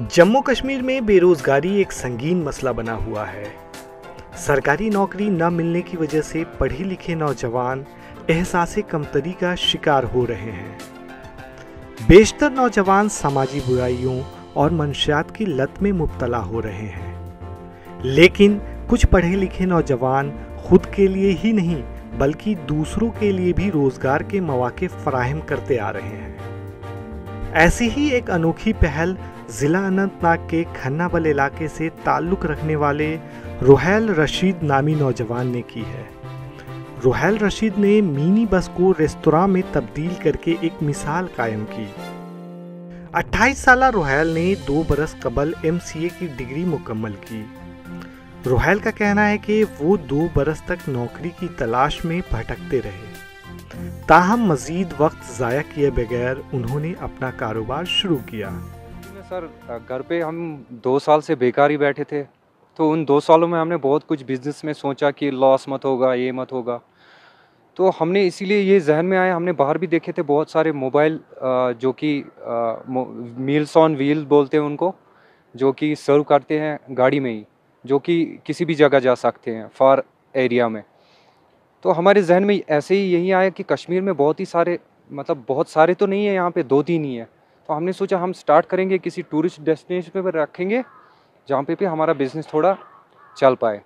जम्मू कश्मीर में बेरोजगारी एक संगीन मसला बना हुआ है। सरकारी नौकरी न मिलने की वजह से पढ़े लिखे नौजवान एहसास कमतरी का शिकार हो रहे हैं। बेशतर नौजवान समाजी बुराइयों और मंशियात की लत में मुबतला हो रहे हैं। लेकिन कुछ पढ़े लिखे नौजवान खुद के लिए ही नहीं, बल्कि दूसरों के लिए भी रोज़गार के मौके फराहम करते आ रहे हैं। ऐसी ही एक अनोखी पहल ज़िला अनंतनाग के खन्नाबल इलाके से ताल्लुक़ रखने वाले रोहैल रशीद नामी नौजवान ने की है। रोहैल रशीद ने मिनी बस को रेस्तरा में तब्दील करके एक मिसाल कायम की। 28 साल रोहैल ने दो बरस कबल एमसीए की डिग्री मुकम्मल की। रोहैल का कहना है कि वो दो बरस तक नौकरी की तलाश में भटकते रहे। ताहम मजीद वक्त ज़ाया किए बगैर उन्होंने अपना कारोबार शुरू किया। सर, घर पे हम दो साल से बेकार ही बैठे थे। तो उन दो सालों में हमने बहुत कुछ बिज़नेस में सोचा कि लॉस मत होगा, ये मत होगा। तो हमने इसीलिए ये जहन में आया हमने बाहर भी देखे थे बहुत सारे मोबाइल जो कि मील्स ऑन व्हील बोलते हैं उनको, जो कि सर्व करते हैं गाड़ी में ही, जो कि किसी भी जगह जा सकते हैं फार एरिया में। तो हमारे जहन में ऐसे ही यही आया कि कश्मीर में बहुत ही सारे मतलब बहुत सारे तो नहीं है, यहाँ पे दो तीन ही है। तो हमने सोचा हम स्टार्ट करेंगे किसी टूरिस्ट डेस्टिनेशन पर रखेंगे, जहाँ पे भी हमारा बिज़नेस थोड़ा चल पाए।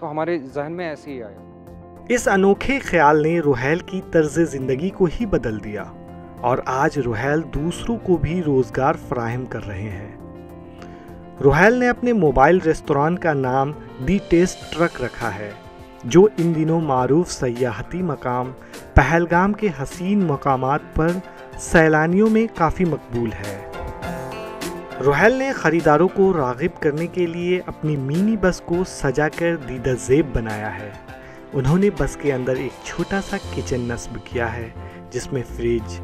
तो हमारे जहन में ऐसे ही आया। इस अनोखे ख्याल ने रोहैल की तर्ज ज़िंदगी को ही बदल दिया, और आज रोहैल दूसरों को भी रोज़गार फराहम कर रहे हैं। रोहैल ने अपने मोबाइल रेस्तोरां का नाम दी टेस्ट ट्रक रखा है। जो इन दिनों मरूफ सयाहती मकाम, पहलगाम के हसीन मकाम पर सैलानियों में काफ़ी मकबूल है। रोहल ने ख़रीदारों को रागिब करने के लिए अपनी मिनी बस को सजाकर दीदा जेब बनाया है। उन्होंने बस के अंदर एक छोटा सा किचन नस्ब किया है, जिसमें फ्रिज,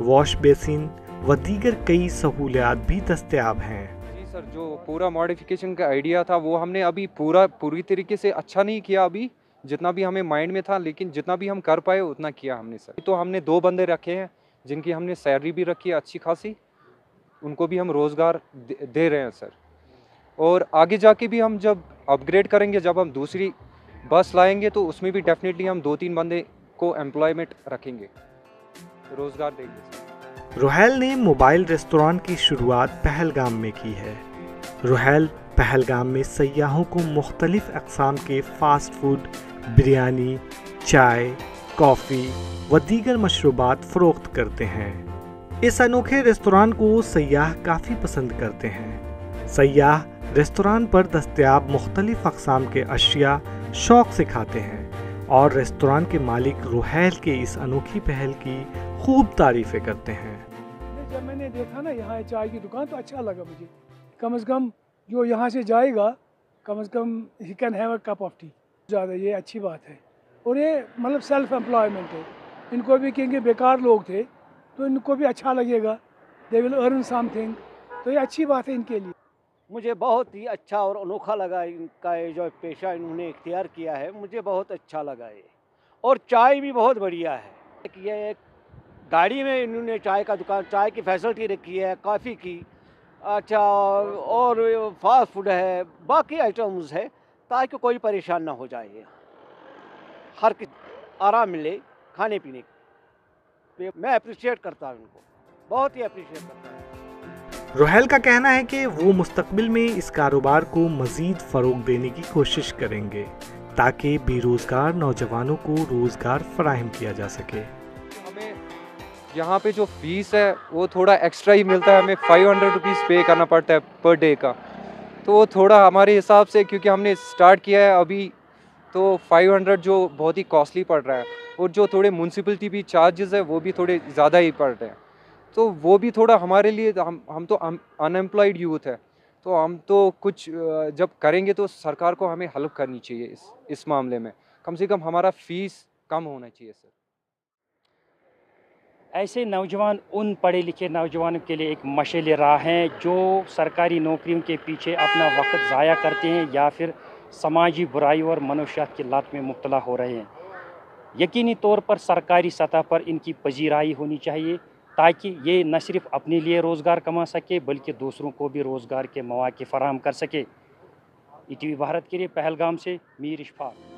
वॉश बेसिन व दीगर कई सहूलियात भी दस्तियाब हैं। सर, जो पूरा मॉडिफिकेशन का आइडिया था, वो हमने अभी पूरा, पूरी तरीके से अच्छा नहीं किया अभी। जितना भी हमें माइंड में था, लेकिन जितना भी हम कर पाए, उतना किया हमने सर। तो हमने दो बंदे रखे हैं, जिनकी हमने सैलरी भी रखी है अच्छी खासी, उनको भी हम रोज़गार दे रहे हैं सर। और आगे जाके भी हम जब अपग्रेड करेंगे, जब हम दूसरी बस लाएँगे तो उसमें भी डेफिनेटली हम दो तीन बंदे को एम्प्लॉयमेंट रखेंगे। रोज़गार देंगे रोहैल ने मोबाइल रेस्तोरां की शुरुआत पहलगाम में की है। रोहैल पहलगाम में सयाहों को मुख्तलिफ़ अकसाम के फास्ट फ़ूड बिरयानी, चाय, कॉफ़ी व दीगर मशरूबात फ़रोख्त करते हैं। इस अनोखे रेस्तोरां को सयाह काफ़ी पसंद करते हैं। सयाह रेस्तोरां पर दस्तियाब मुख्तलिफ़ अकसाम के अशिया शौक से खाते हैं और रेस्तोरां के मालिक रोहैल के इस अनोखी पहल की खूब तारीफ़ें करते हैं। जब मैंने देखा ना यहाँ चाय की दुकान तो अच्छा लगा मुझे। कम अज़ कम जो यहाँ से जाएगा, कम अज़ कम he can have a cup of tea ज़्यादा, ये अच्छी बात है। और ये मतलब सेल्फ एम्प्लॉयमेंट है। इनको भी कहेंगे बेकार लोग थे तो इनको भी अच्छा लगेगा। दे विल अर्न समथिंग तो ये अच्छी बात है इनके लिए। मुझे बहुत ही अच्छा और अनोखा लगा इनका ये जो पेशा इन्होंने इख्तियार किया है। मुझे बहुत अच्छा लगा ये। और चाय भी बहुत बढ़िया है। ये एक गाड़ी में इन्होंने चाय का दुकान, चाय की फैसिलिटी रखी है, कॉफ़ी की। अच्छा और फास्ट फ़ूड है, बाकी आइटम्स है। ताकि कोई परेशान ना हो जाए। हर आराम मिले खाने पीने की। मैं अप्रिशिएट करता हूँ उनको बहुत ही अप्रिशिएट करता हूँ। रोहल का कहना है कि वो मुस्तकबिल में इस कारोबार को मज़ीद फ़रोग देने की कोशिश करेंगे ताकि बेरोज़गार नौजवानों को रोज़गार फराहम किया जा सके। हमें यहाँ पे जो फ़ीस है वो थोड़ा एक्स्ट्रा ही मिलता है। हमें फाइव हंड्रेड रुपीज़ पे करना पड़ता है पर डे का। तो वो थोड़ा हमारे हिसाब से, क्योंकि हमने स्टार्ट किया है अभी तो 500 जो बहुत ही कॉस्टली पड़ रहा है, और जो थोड़े म्यूनसिपलिटी भी चार्जेस है, वो भी थोड़े ज़्यादा ही पड़ रहे हैं। तो वो भी थोड़ा हमारे लिए, हम हम तो अनएम्प्लॉयड यूथ है तो हम तो कुछ जब करेंगे तो सरकार को हमें हेल्प करनी चाहिए इस इस मामले में। कम से कम हमारा फ़ीस कम होना चाहिए सर ऐसे नौजवान उन पढ़े लिखे नौजवानों के लिए एक मशल राह हैं जो सरकारी नौकरियों के पीछे अपना वक्त ज़ाया करते हैं या फिर समाजी बुराई और मनुष्यात की लत में मुबतला हो रहे हैं। यकीनी तौर पर सरकारी सतह पर इनकी पजीराई होनी चाहिए ताकि ये न सिर्फ़ अपने लिए रोज़गार कमा सके, बल्कि दूसरों को भी रोज़गार के मौके फराम कर सके। ई भारत के लिए पहलगाम से मीर इशफाक